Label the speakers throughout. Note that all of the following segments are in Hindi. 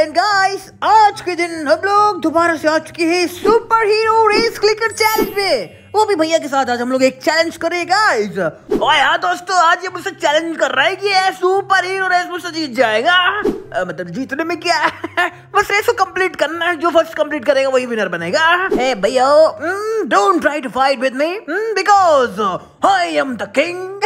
Speaker 1: एंड गाइस आज के दिन हम लोग दोबारा से आ चुके हैं super hero race clicker challenge में वो भी भैया के साथ आज हम लोग एक चैलेंज करें गाइस और हाँ दोस्तों आज ये मुझसे चैलेंज कर रहा है कि ये सुपर हीरो रेस मुझसे जीत जाएगा। आ, मतलब जीतने में क्या है? बस रेस को है जो फ़र्स्ट कंप्लीट करेगा, वही विनर बनेगा। हे भैया don't try to fight with me because I am the king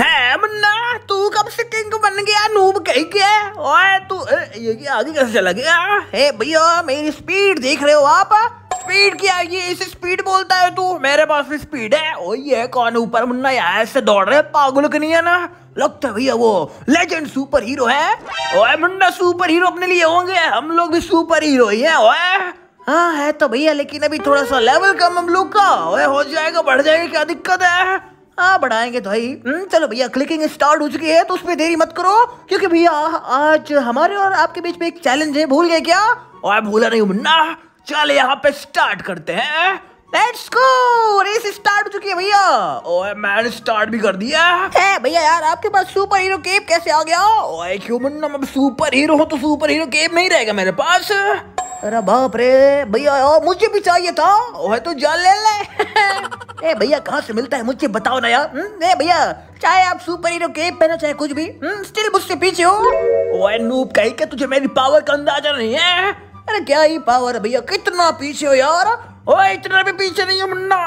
Speaker 1: है, मुन्ना, तू कब से किंग बन गया नूब कहीं के? ओए, तू ये आगे कैसे चला गया? हे भैया, मेरी स्पीड देख रहे हो आप? स्पीड क्या है इसे स्पीड बोलता है तू। मेरे पास भी स्पीड है। ओ ये कौन ऊपर मुन्ना यहाँ ऐसे दौड़ रहे पागल के नहीं है ना? लगता भैया वो लेजेंड सुपर हीरो है। ओए मुन्ना सुपर हीरो अपने लिए होंगे। हम लोग भी सुपर हीरो ही है, ओए। हाँ है तो भैया, लेकिन अभी थोड़ा सा लेवल कम हम लोग का। ओए, हो जाएगा, बढ़ जाएगा, क्या दिक्कत है? हाँ बढ़ाएँगे तो भाई चलो भैया क्लिकिंग स्टार्ट हो चुकी है तो उसमें देरी मत करो, क्योंकि भैया, आज हमारे और आपके बीच में एक चैलेंज है। भूल गए क्या? और भूला नहीं मुन्ना। चल यहाँ पे स्टार्ट करते हैं लेट्स गो रेस स्टार्ट हो चुकी है भैया। ओए मैंने स्टार्ट भी कर दिया। है भैया यार आपके पास सुपर हीरो केप कैसे आ गया? ओए क्यों मुन्ना मैं सुपर हीरो हूँ तो सुपर हीरो केप नहीं रहेगा मेरे पास। अरे बाप रे भैया मुझे भी चाहिए था। ओए तो जान ले ले। ए भैया कहाँ से मिलता है मुझे बताओ ना यार। ए भैया चाहे आप सुपर हीरो केप पहनो चाहे कुछ भी। स्टिल मुझसे पीछे हो। ओए नूब कहीं के तुझे मेरी पावर का अंदाज़ा नहीं है। अरे क्या ही पावर है भैया? कितना पीछे हो यार? ओए इतना भी पीछे नहीं हो मुन्ना।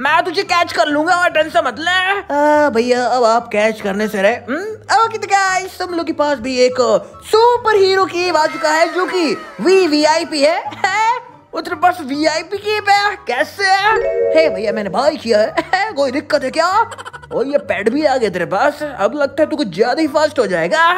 Speaker 1: मैं तुझे कैच कर लूँगा और टेंशन मत ले। भैया अब आप कैच करने से रहे। ओके तो गाइस हम लोग के पास भी एक सुपर हीरो की आ चुका है जो कि वी वीआईपी है, है? तेरे पास वीआईपी की है? कैसे है? हे भैया मैंने भाई किया है। कोई दिक्कत है क्या? और ये पैड भी आ गया तेरे पास। अब लगता है तू कुछ ज़्यादा ही फास्ट हो जाएगा।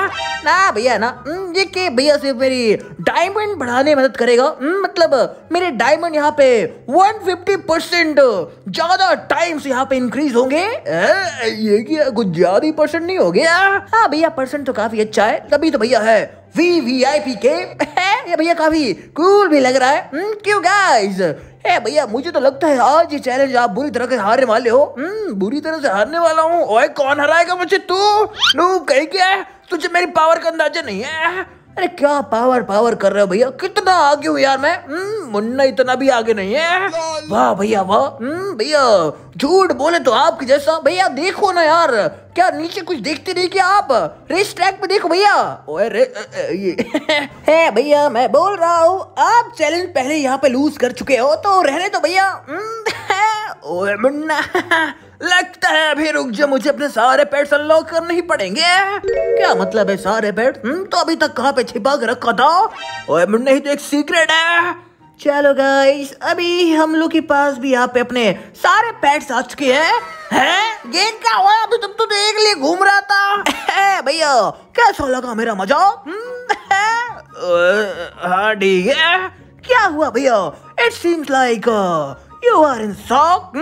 Speaker 1: ना भैया ना। ये के भैया सिर्फ़ मेरी डायमंड बढ़ाने में मदद करेगा? मतलब मेरे डायमंड यहाँ पे 150 परसेंट ज़्यादा टाइम्स यहाँ पे इंक्रीज होंगे। ये क्या कुछ ज़्यादा परसेंट नहीं हो गया हाँ भैया परसेंट तो काफ़ी अच्छा है। तभी तो भैया है वी वी आई पी के भैया काफ़ी कूल भी लग रहा है। क्यों गाइस ए भैया, मुझे तो लगता है आज ये चैलेंज आप बुरी तरह से हारने वाले हो। बुरी तरह से हारने वाला हूँ। कौन हराएगा मुझे तू? नू कहीं क्या तुझे मेरी पावर का अंदाज़ा नहीं है। अरे क्या पावर पावर कर रहे हो भैया? कितना आगे हूँ यार मैं? मुन्ना इतना भी आगे नहीं है। वाह भैया वाह। भैया, झूठ बोले तो आपके जैसा। भैया, देखो ना यार। क्या नीचे कुछ देखते नहीं क्या आप? रेस ट्रैक पे देखो भैया। ओए ये। है भैया, मैं बोल रहा हूँ, आप चैलेंज पहले यहाँ पे लूज कर चुके हो तो रहने तो भैया। ओए मुन्ना। लगता है अभी रुक जा मुझे अपने सारे पेट्स अनलॉक करने ही पड़ेंगे। क्या मतलब है सारे पेट तो अभी तक कहाँ पे छिपा के रखा था? ओए मुन्ना ही तो एक सीक्रेट है। चलो गाइस अभी हम लोग के पास भी यहाँ पे अपने सारे पेट्स आ चुके हैं। हैं? गेम क्या हुआ? अभी तुम तो देख लिए, घूम रहा था। भैया, कैसा लगा मेरा मज़ा? हाँ? ठीक है। क्या हुआ भैया? It seems like you are in shock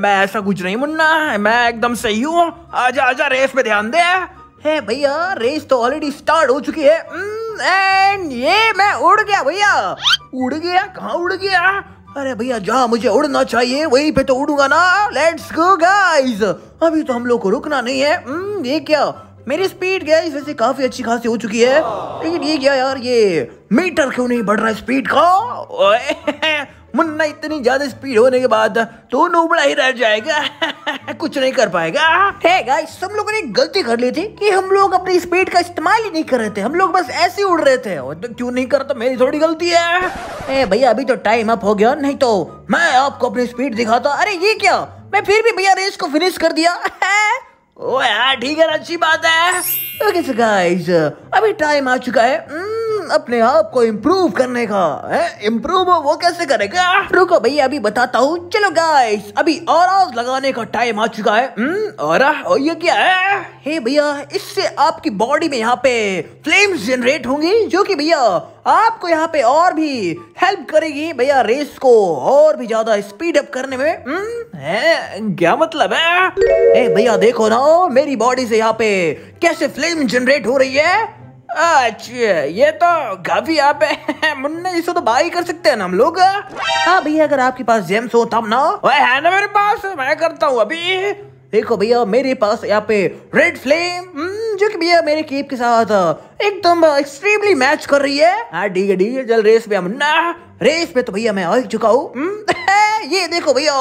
Speaker 1: मैं ऐसा कुछ नहीं मुन्ना मैं एकदम सही हूँ। आजा आजा, रेस पे ध्यान दे। है भैया, रेस तो ऑलरेडी स्टार्ट हो चुकी है। एंड ये मैं उड़ गया भैया। उड़ गया? कहाँ उड़ गया? अरे भैया, जहाँ मुझे उड़ना चाहिए, वहीं पे तो उड़ूँगा ना। लेट्स गो गाइस अभी तो हम लोग को रुकना नहीं है। ये क्या? मेरी स्पीड क्या वैसे काफ़ी अच्छी खासी हो चुकी है। लेकिन ये क्या यार, ये मीटर क्यों नहीं बढ़ रहा है स्पीड का? मुन्ना इतनी ज़्यादा स्पीड होने के बाद तो नुबड़ा ही रह जाएगा। कुछ नहीं कर पाएगा। गाइस हम लोगों ने गलती कर ली थी कि हम लोग अपनी स्पीड का इस्तेमाल ही नहीं कर रहे थे। हम लोग बस ऐसे उड़ रहे थे। और तो क्यों नहीं करता मेरी थोड़ी गलती है। भैया अभी तो टाइम अप हो गया नहीं तो मैं आपको अपनी स्पीड दिखाता। अरे ये क्या? मैं फिर भी भैया रेस को फिनिश कर दिया। ओ यार ठीक है अच्छी बात है। ओके गाइस अभी टाइम आ चुका है। Hmm, अपने आप को इम्प्रूव करने का है? इम्प्रूव वो कैसे करेगा? रुको भैया अभी बताता हूँ। चलो गाइस अभी और लगाने का टाइम आ चुका है। hmm, और ये क्या है? हे भैया इससे आपकी बॉडी में यहाँ पे फ्लेम्स जनरेट होंगी जो कि भैया आपको यहाँ पे और भी हेल्प करेगी। भैया रेस को और भी ज़्यादा स्पीड अप करने में। हम्म, है? क्या मतलब है? भैया देखो ना मेरी बॉडी से यहाँ पे कैसे फ्लेम जनरेट हो रही है? अच्छा ये तो काफ़ी आप है। मुन्ने इसे तो बाई कर सकते हैं ना हम लोग। हाँ भैया अगर आपके पास जेम्स हो तब ना। वह है ना मेरे पास मैं करता हूँ अभी। देखो भैया मेरे पास यहाँ पे रेड फ्लेम जो कि भैया मेरे केप के साथ एकदम एक्सट्रीमली मैच कर रही है। हाँ ठीक है ठीक है चल रेस पे मुन्ना रेस पे तो भैया मैं आ ही चुका हूँ। हम्म, ये देखो भैया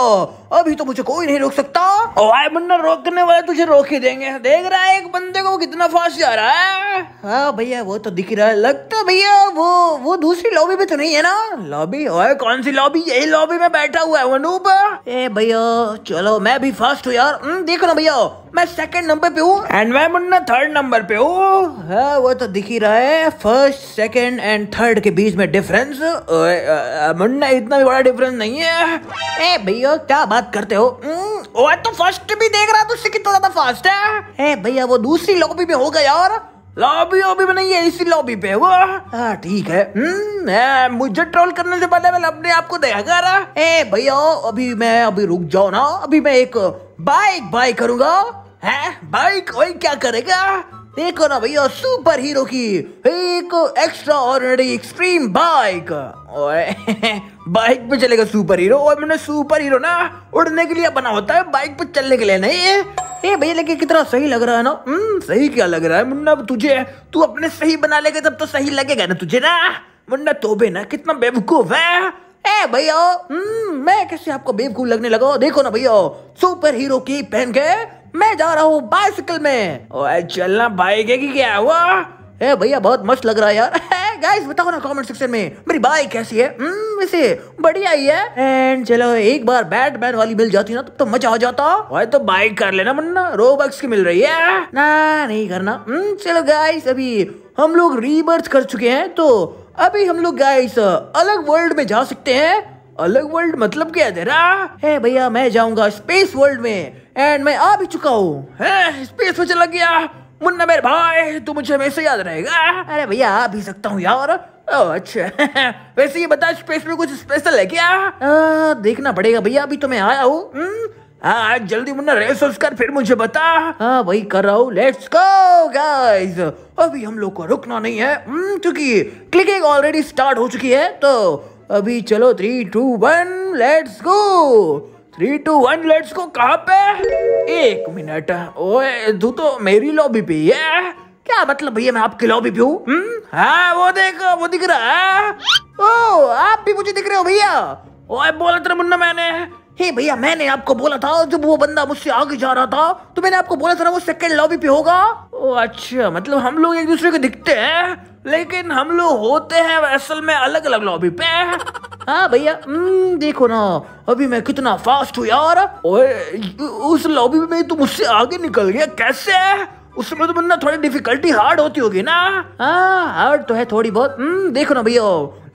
Speaker 1: अभी तो मुझे कोई नहीं रोक सकता। ओए मुन्ना रोकने वाले तुझे रोक ही देंगे। देख रहा है एक बंदे को कितना फास्ट जा रहा है। हाँ भैया वो तो दिख रहा है। लगता है भैया वो वो दूसरी लॉबी में तो नहीं है ना? लॉबी ओए कौन सी लॉबी यही लॉबी में बैठा हुआ है अनूप ए भैया चलो मैं भी फास्ट हूँ यार। हम्म, देखो ना भैया मैं सेकंड नंबर पे हूँ। एंड मैं मुन्ना थर्ड नंबर पे। हूँ हाँ वो तो दिख ही रहा है। फ़र्स्ट सेकंड एंड थर्ड के बीच में डिफरेंस मुन्ना इतना भी बड़ा डिफरेंस नहीं है। ए भैया क्या बात करते हो? हम्म, ओए तो फ़र्स्ट भी देख रहा तो उससे कितना ज़्यादा फास्ट है। ए भैया वो दूसरी लॉबी में होगा यार। लॉबी लॉबी में नहीं है इसी लॉबी पे वो हाँ ठीक है। हम्म, मुझे ट्रोल करने से पहले मैं अपने आप को देखा रहा ए भैया अभी मैं अभी रुक जाओ ना। अभी मैं एक बाइक बाय करूँगा। है? बाइक वही क्या करेगा? देखो ना भैया सुपर हीरो की एक extraordinary extreme bike bike पे चलेगा सुपर हीरो और मैंने सुपर हीरो ना उड़ने के लिए बना होता है बाइक पे चलने के लिए नहीं। ए भैया लेकिन कितना सही लग रहा है ना? हम्म सही क्या लग रहा है? मुन्ना तुझे तू अपने सही बना लेगा तब तो सही लगेगा ना तुझे ना? मुन्ना तो भी ना कितना बेवकूफ़ है? ए भैया हम्म, मैं कैसे आपको बेवकूफ़ लगने लगा? देखो ना भैया सुपर हीरो की पहन के मैं जा रहा हूँ बाइसिकल में। ओए चलना बाइक है कि क्या हुआ? ए भैया बहुत मस्त लग रहा है यार। गाइस बताओ ना कमेंट सेक्शन में मेरी बाइक कैसी है? हम्म, वैसे बढ़िया ही है। एंड चलो एक बार बैटमैन वाली मिल जाती ना तब तो मज़ा आ जाता। ओए तो बाइक कर लेना मन्ना रोबक्स की मिल रही है। ना नहीं करना। हम्म, चलो गाइस अभी हम लोग रीबर्थ कर चुके हैं तो अभी हम लोग गाइस अलग वर्ल्ड में जा सकते हैं। अलग वर्ल्ड मतलब क्या तेरा? है भैया मैं जाऊँगा स्पेस वर्ल्ड में एंड मैं आ भी चुका हूँ। स्पेस में चला गया। मुन्ना मेरे भाई तू मुझे हमेशा याद रहेगा। अरे भैया आ भी सकता हूँ यार। ओ अच्छा। वैसे ये बता स्पेस में कुछ स्पेशल है क्या? आ, देखना पड़ेगा भैया अभी तो मैं आया हूँ? हाँ जल्दी मुन्ना रेस कर फिर मुझे बता। हाँ वही कर रहा हूँ। लेट्स गो गाइस अभी हम लोग को रुकना नहीं है। हम्म, क्योंकि क्लिकिंग ऑलरेडी स्टार्ट हो चुकी है तो अभी चलो three two one let's go three two one let's go कहा पे? एक मिनट। ओए, तू तो मेरी लॉबी पे ही क्या मतलब भैया मैं आपकी लॉबी पे हूँ? हम्म? हाँ वो देख, वो दिख रहा है। ओ, आप भी मुझे दिख रहे हो भैया। ओए, बोला तेरा मुन्ना मैंने। हे भैया मैंने आपको बोला था जब वो बंदा मुझसे आगे जा रहा था तो मैंने आपको बोला था ना वो सेकंड लॉबी पे होगा। ओ अच्छा मतलब हम लोग एक दूसरे को दिखते हैं लेकिन हम लोग होते हैं असल में अलग अलग लॉबी पे। हाँ भैया हम्म, देखो ना अभी मैं कितना फास्ट हूँ यार। ओए उस लॉबी में तो मुझसे आगे निकल गया कैसे? उसमें तो बनना थोड़ी डिफिकल्टी हार्ड होती होगी ना। हार्ड तो है थोड़ी बहुत। हम्म, देखो ना भैया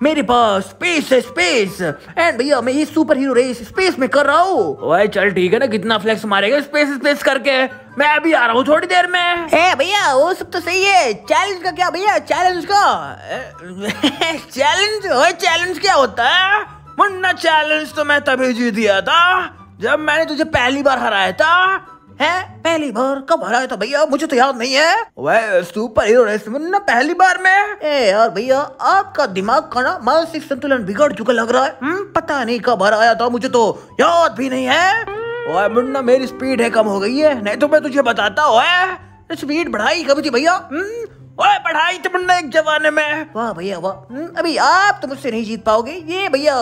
Speaker 1: मेरे पास स्पेस है स्पेस एंड भैया मैं ये सुपर हीरो रेस स्पेस में कर रहा हूँ। चल ठीक है ना कितना फ्लेक्स मारेगा स्पेस स्पेस करके। मैं अभी आ रहा हूँ थोड़ी देर में। है भैया वो सब तो सही है। चैलेंज का क्या भैया? चैलेंज का? चैलेंज चैलेंज क्या होता है? मुन्ना चैलेंज तो मैं तभी जीत दिया था जब मैंने तुझे पहली बार हराया था। है? पहली बार कब हराया था भैया? मुझे तो याद नहीं है। वह सुपर हीरो रेस ना पहली बार में। ए यार भैया आपका दिमाग का ना मानसिक संतुलन बिगड़ चुका लग रहा है। हम्म पता नहीं कब हराया था मुझे तो याद भी नहीं है। ओए मुन्ना मेरी स्पीड है कम हो गई है। नहीं तो मैं तुझे बताता ओए। स्पीड बढ़ाई कब थी भैया? हम्म? ओए बढ़ाई थी मुन्ना एक जमाने में। वाह भैया वाह। हम्म, अभी आप तो मुझसे नहीं जीत पाओगे। ये भैया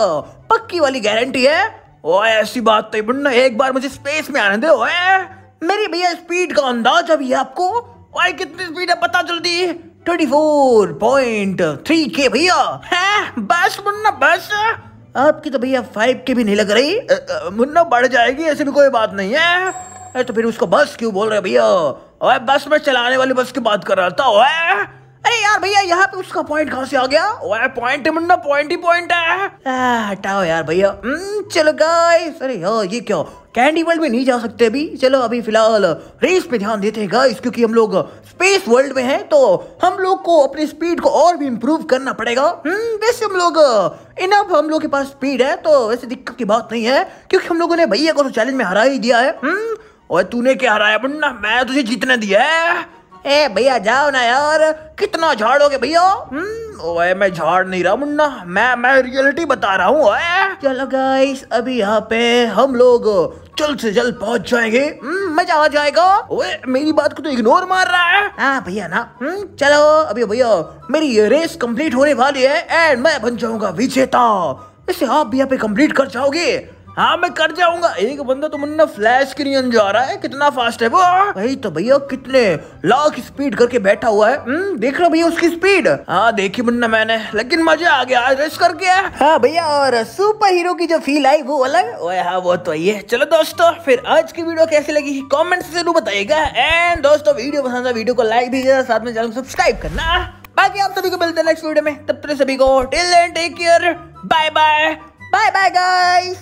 Speaker 1: पक्की वाली गारंटी है। ओए ऐसी बात तो मुन्ना एक बार मुझे स्पेस में आने दे ओए। मेरी भैया स्पीड का अंदाज अभी आपको भाई कितनी स्पीड है पता जल्दी? ट्वेंटी फोर पॉइंट थ्री के भैया। है? बस मुन्ना बस। आपकी तो भैया फाइव के भी नहीं लग रही। मुन्ना बढ़ जाएगी ऐसी भी कोई बात नहीं है। तो फिर उसको बस क्यों बोल रहे भैया? बस में चलाने वाली बस की बात कर रहा था अरे यार भैया यहाँ पे उसका पॉइंट कहाँ से आ गया? ओए पॉइंट मुन्ना पॉइंट ही पॉइंट है। हटाओ यार भैया। हम्म, चलो गाइस अरे यार ये क्या? कैंडी वर्ल्ड में नहीं जा सकते अभी। चलो अभी फ़िलहाल रेस पे ध्यान देते हैं गाइस क्योंकि हम लोग स्पेस वर्ल्ड में हैं तो हम लोग को अपनी स्पीड को और भी इम्प्रूव करना पड़ेगा। हम्म, वैसे हम लोग इनफ हम लोग के पास स्पीड है तो वैसे दिक्कत की बात नहीं है क्योंकि हम लोगों ने भैया को तो चैलेंज में हरा ही दिया है। हम्म, और तूने क्या हराया मुन्ना? मैं तुझे जीतने दिया है। ए भैया जाओ ना यार। कितना झाड़ोगे भैया? हम्म, ओए मैं झाड़ नहीं रहा मुन्ना। मैं मैं रियलिटी बता रहा हूँ चलो गाइस अभी यहाँ पे हम लोग जल्द से जल्द पहुँच जाएँगे। हम्म, मज़ा आ जाएगा। ओए मेरी बात को तो इग्नोर मार रहा है। हाँ भैया ना। हम्म, चलो अभी भैया मेरी ये रेस कंप्लीट होने वाली है एंड मैं बन जाऊँगा विजेता। इसे आप भी यहाँ पे कंप्लीट कर जाओगे। हाँ मैं कर जाऊँगा। एक बंदा तो मुन्ना फ्लैश के लिए जा रहा है। कितना फास्ट है वो। भाई तो भैया कितने लाख स्पीड करके बैठा हुआ है। हम्म, देख रहा भैया उसकी स्पीड हाँ देखी मुन्ना मैंने। लेकिन मज़ा आ गया आज रेस करके हाँ। भैया और सुपर हीरो की जो फील आई वो अलग। ओए हाँ वो तो ये। चलो दोस्तों फिर आज की वीडियो कैसी लगी कॉमेंट से ज़रूर बताइएगा। एंड दोस्तों वीडियो पसंद है वीडियो को लाइक भी साथ में चैनल सब्सक्राइब करना। बाकी आप सभी को मिलते हैं नेक्स्ट वीडियो में। तब तक सभी को till end take care bye bye bye bye guys